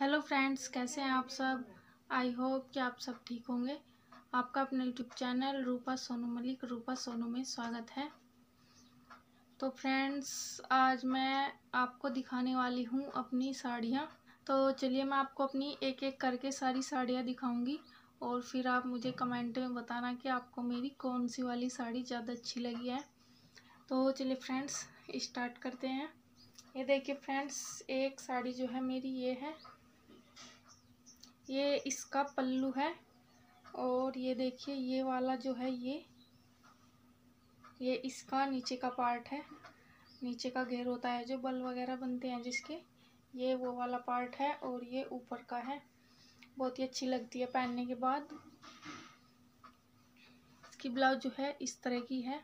Hello friends, कैसे हैं आप सब? आई होप कि आप सब ठीक होंगे। आपका अपने यूट्यूब चैनल रूपा सोनू मलिक, रूपा सोनू में स्वागत है। तो फ्रेंड्स, आज मैं आपको दिखाने वाली हूँ अपनी साड़ियाँ। तो चलिए मैं आपको अपनी एक एक करके सारी साड़ियाँ दिखाऊँगी और फिर आप मुझे कमेंट में बताना कि आपको मेरी कौन सी वाली साड़ी ज़्यादा अच्छी लगी है। तो चलिए फ्रेंड्स, स्टार्ट करते हैं। ये देखिए फ्रेंड्स, एक साड़ी जो है मेरी ये है। ये इसका पल्लू है और ये देखिए, ये वाला जो है ये ये इसका नीचे का पार्ट है। नीचे का घेर होता है जो बल वगैरह बनते हैं जिसके, ये वो वाला पार्ट है और ये ऊपर का है। बहुत ही अच्छी लगती है पहनने के बाद। इसकी ब्लाउज जो है इस तरह की है।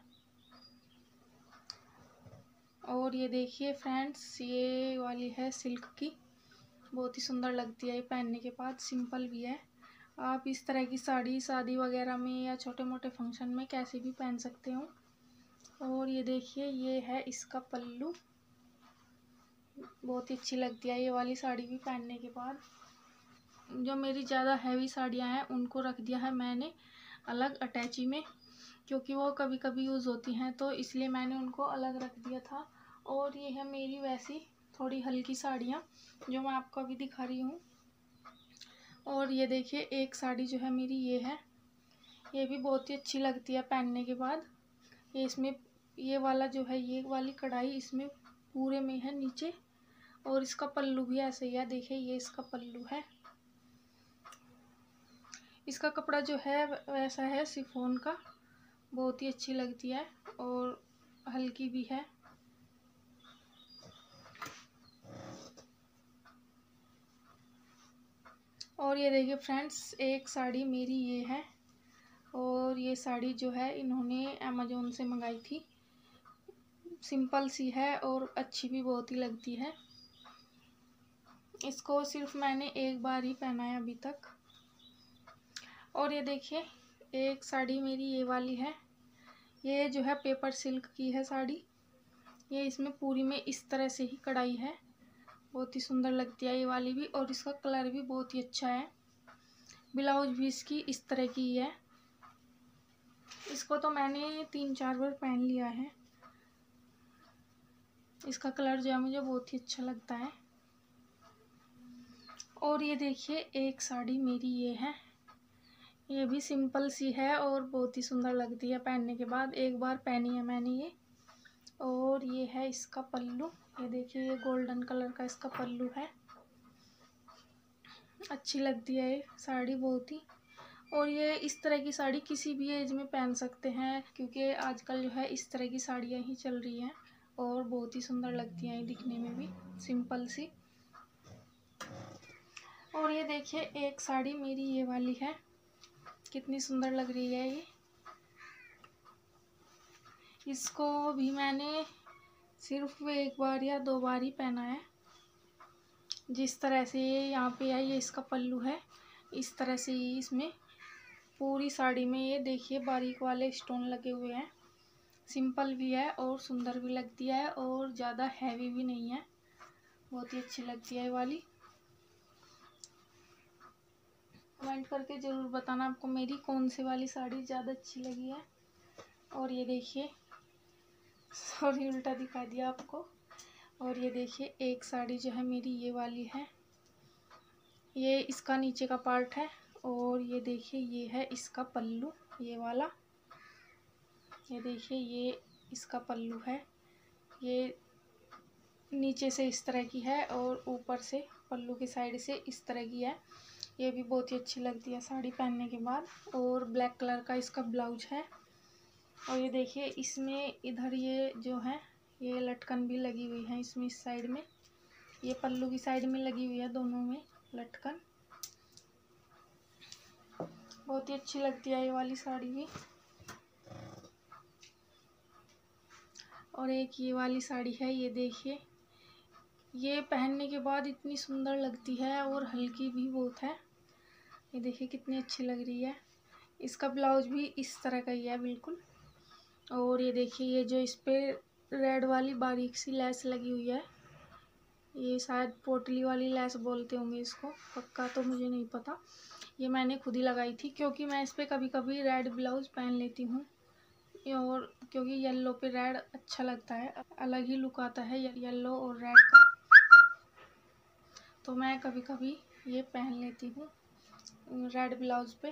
और ये देखिए फ्रेंड्स, ये वाली है सिल्क की। बहुत ही सुंदर लगती है, ये पहनने के बाद सिंपल भी है। आप इस तरह की साड़ी, शादी वगैरह में या छोटे मोटे फ़ंक्शन में कैसे भी पहन सकते हो। और ये देखिए, ये है इसका पल्लू। बहुत ही अच्छी लगती है ये वाली साड़ी भी पहनने के बाद। जो मेरी ज़्यादा हैवी साड़ियाँ हैं, उनको रख दिया है मैंने अलग अटैची में, क्योंकि वो कभी कभी यूज़ होती हैं तो इसलिए मैंने उनको अलग रख दिया था। और ये है मेरी वैसी थोड़ी हल्की साड़ियाँ, जो मैं आपको अभी दिखा रही हूँ। और ये देखिए, एक साड़ी जो है मेरी, ये है। ये भी बहुत ही अच्छी लगती है पहनने के बाद। ये इसमें, ये वाला जो है, ये वाली कढ़ाई इसमें पूरे में है नीचे। और इसका पल्लू भी ऐसे ही है, देखिए, ये इसका पल्लू है। इसका कपड़ा जो है, वैसा है, सिफोन का। बहुत ही अच्छी लगती है और हल्की भी है। और ये देखिए फ्रेंड्स, एक साड़ी मेरी ये है और ये साड़ी जो है इन्होंने अमेज़ोन से मंगाई थी। सिंपल सी है और अच्छी भी बहुत ही लगती है। इसको सिर्फ़ मैंने एक बार ही पहना है अभी तक। और ये देखिए, एक साड़ी मेरी ये वाली है। ये जो है पेपर सिल्क की है साड़ी। ये इसमें पूरी में इस तरह से ही कढ़ाई है। बहुत ही सुंदर लगती है ये वाली भी और इसका कलर भी बहुत ही अच्छा है। ब्लाउज भी इसकी इस तरह की है। इसको तो मैंने तीन चार बार पहन लिया है। इसका कलर जो है मुझे बहुत ही अच्छा लगता है। और ये देखिए, एक साड़ी मेरी ये है। ये भी सिंपल सी है और बहुत ही सुंदर लगती है पहनने के बाद। एक बार पहनी है मैंने ये। और ये है इसका पल्लू। ये देखिए, ये गोल्डन कलर का इसका पल्लू है। अच्छी लगती है ये साड़ी बहुत ही। और ये इस तरह की साड़ी किसी भी एज में पहन सकते हैं, क्योंकि आजकल जो है इस तरह की साड़ियाँ ही चल रही हैं और बहुत ही सुंदर लगती हैं दिखने में भी, सिंपल सी। और ये देखिए, एक साड़ी मेरी ये वाली है। कितनी सुंदर लग रही है ये। इसको भी मैंने सिर्फ़ एक बार या दो बार ही पहना है। जिस तरह से ये यहाँ पे है ये इसका पल्लू है। इस तरह से ये इसमें पूरी साड़ी में ये देखिए, बारीक वाले स्टोन लगे हुए हैं। सिंपल भी है और सुंदर भी लगती है और ज़्यादा हैवी भी नहीं है। बहुत ही अच्छी लगती है ये वाली। कमेंट करके ज़रूर बताना आपको मेरी कौन सी वाली साड़ी ज़्यादा अच्छी लगी है। और ये देखिए सॉरी, उल्टा दिखा दिया आपको। और ये देखिए, एक साड़ी जो है मेरी, ये वाली है। ये इसका नीचे का पार्ट है और ये देखिए, ये है इसका पल्लू, ये वाला। ये देखिए, ये इसका पल्लू है। ये नीचे से इस तरह की है और ऊपर से, पल्लू की साइड से इस तरह की है। ये भी बहुत ही अच्छी लगती है साड़ी पहनने के बाद और ब्लैक कलर का इसका ब्लाउज है। और ये देखिए, इसमें इधर ये जो है, ये लटकन भी लगी हुई है इसमें, इस साइड में। ये पल्लू की साइड में लगी हुई है दोनों में लटकन। बहुत ही अच्छी लगती है ये वाली साड़ी भी। और एक ये वाली साड़ी है, ये देखिए। ये पहनने के बाद इतनी सुंदर लगती है और हल्की भी बहुत है। ये देखिए कितनी अच्छी लग रही है। इसका ब्लाउज भी इस तरह का ही है, बिल्कुल। और ये देखिए, ये जो इस पर रेड वाली बारीक सी लेस लगी हुई है, ये शायद पोटली वाली लेस बोलते होंगे इसको, पक्का तो मुझे नहीं पता। ये मैंने खुद ही लगाई थी, क्योंकि मैं इस पर कभी कभी रेड ब्लाउज़ पहन लेती हूँ, और क्योंकि येलो पे रेड अच्छा लगता है, अलग ही लुक आता है येलो और रेड का। तो मैं कभी कभी ये पहन लेती हूँ, रेड ब्लाउज़ पे।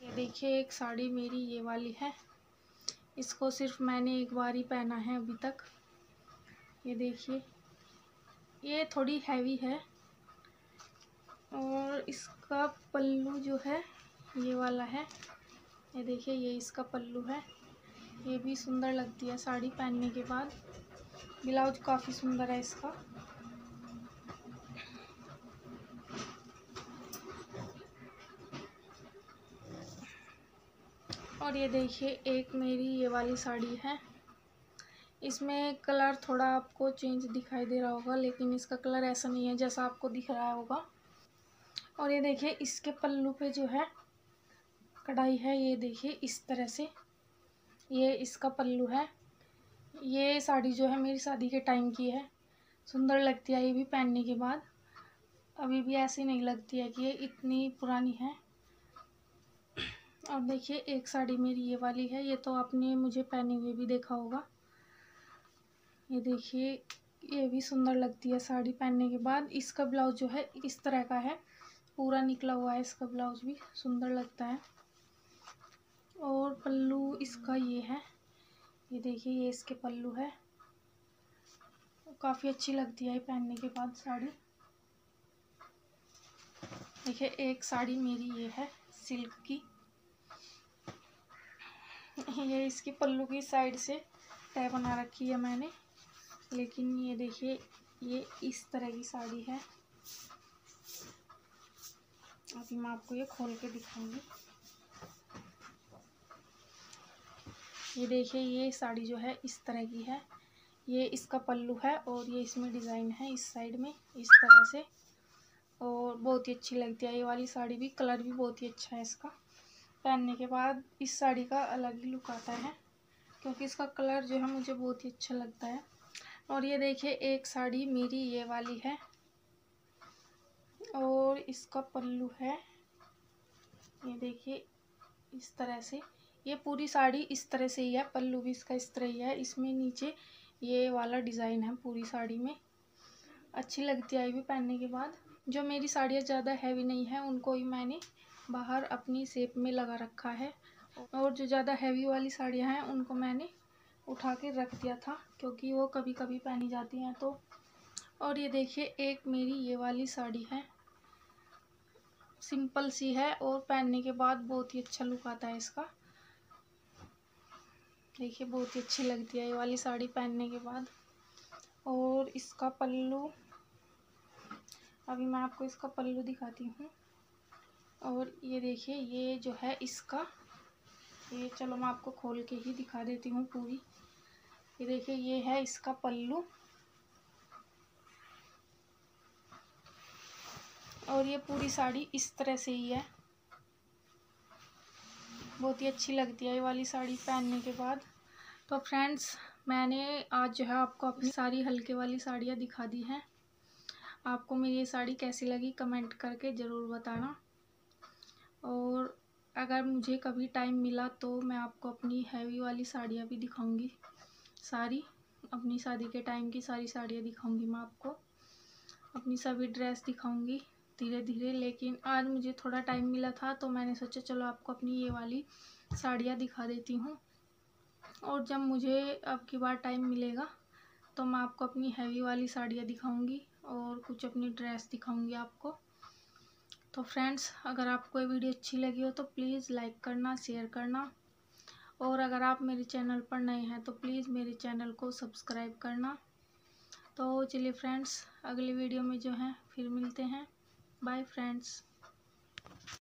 ये देखिए, एक साड़ी मेरी ये वाली है। इसको सिर्फ़ मैंने एक बार ही पहना है अभी तक। ये देखिए। ये थोड़ी हैवी है। और इसका पल्लू जो है, ये वाला है। ये देखिए, ये इसका पल्लू है। ये भी सुंदर लगती है साड़ी पहनने के बाद। ब्लाउज काफ़ी सुंदर है इसका। और ये देखिए, एक मेरी ये वाली साड़ी है। इसमें कलर थोड़ा आपको चेंज दिखाई दे रहा होगा, लेकिन इसका कलर ऐसा नहीं है जैसा आपको दिख रहा होगा। और ये देखिए, इसके पल्लू पे जो है, कढ़ाई है, ये देखिए, इस तरह से। ये इसका पल्लू है। ये साड़ी जो है मेरी शादी के टाइम की है। सुंदर लगती है ये भी पहनने के बाद। अभी भी ऐसी नहीं लगती है कि ये इतनी पुरानी है। और देखिए, एक साड़ी मेरी ये वाली है, ये तो आपने मुझे पहने हुए भी देखा होगा। ये देखिए, ये भी सुंदर लगती है साड़ी पहनने के बाद। इसका ब्लाउज जो है, इस तरह का है। पूरा निकला हुआ है इसका ब्लाउज भी, सुंदर लगता है। और पल्लू इसका ये है। ये देखिए, ये इसके पल्लू है। काफ़ी अच्छी लगती है पहनने के बाद साड़ी। देखिए, एक साड़ी मेरी ये है, सिल्क की। ये इसकी पल्लू की साइड से तय बना रखी है मैंने। लेकिन ये देखिए, ये इस तरह की साड़ी है। अभी मैं आपको ये खोल के दिखाऊँगी। ये देखिए, ये साड़ी जो है इस तरह की है। ये इसका पल्लू है और ये इसमें डिज़ाइन है इस साइड में, इस तरह से। और बहुत ही अच्छी लगती है। ये वाली साड़ी भी, कलर भी बहुत ही अच्छा है इसका। पहनने के बाद इस साड़ी का अलग ही लुक आता है, क्योंकि इसका कलर जो है मुझे बहुत ही अच्छा लगता है। और ये देखिए, एक साड़ी मेरी ये वाली है, और इसका पल्लू है। ये देखिए, इस तरह से, ये पूरी साड़ी इस तरह से ही है, पल्लू भी इसका इस तरह ही है। इसमें नीचे ये वाला डिज़ाइन है पूरी साड़ी में। अच्छी लगती है भी पहनने के बाद। जो मेरी साड़ियाँ ज़्यादा हैवी नहीं है, उनको ही मैंने बाहर अपनी सेप में लगा रखा है। और जो ज़्यादा हैवी वाली साड़ियाँ हैं, उनको मैंने उठा के रख दिया था, क्योंकि वो कभी कभी पहनी जाती हैं तो। और ये देखिए, एक मेरी ये वाली साड़ी है। सिंपल सी है और पहनने के बाद बहुत ही अच्छा लुक आता है इसका। देखिए, बहुत ही अच्छी लगती है ये वाली साड़ी पहनने के बाद। और इसका पल्लू, अभी मैं आपको इसका पल्लू दिखाती हूँ। और ये देखिए, ये जो है इसका, ये चलो मैं आपको खोल के ही दिखा देती हूँ पूरी। ये देखिए, ये है इसका पल्लू। और ये पूरी साड़ी इस तरह से ही है। बहुत ही अच्छी लगती है ये वाली साड़ी पहनने के बाद। तो फ्रेंड्स, मैंने आज जो है आपको अपनी सारी हल्के वाली साड़ियाँ दिखा दी हैं। आपको मेरी ये साड़ी कैसी लगी कमेंट करके ज़रूर बताना। और अगर मुझे कभी टाइम मिला तो मैं आपको अपनी हैवी वाली साड़ियाँ भी दिखाऊँगी। सारी, अपनी शादी के टाइम की सारी साड़ियाँ दिखाऊँगी मैं आपको। अपनी सभी ड्रेस दिखाऊँगी धीरे धीरे लेकिन आज मुझे थोड़ा टाइम मिला था तो मैंने सोचा चलो आपको अपनी ये वाली साड़ियाँ दिखा देती हूँ। और जब मुझे अब की बार टाइम मिलेगा तो मैं आपको अपनी हैवी वाली साड़ियाँ दिखाऊँगी और कुछ अपनी ड्रेस दिखाऊँगी आपको। तो फ्रेंड्स, अगर आपको ये वीडियो अच्छी लगी हो तो प्लीज़ लाइक करना, शेयर करना। और अगर आप मेरे चैनल पर नए हैं तो प्लीज़ मेरे चैनल को सब्सक्राइब करना। तो चलिए फ्रेंड्स, अगली वीडियो में जो है, फिर मिलते हैं। Bye friends.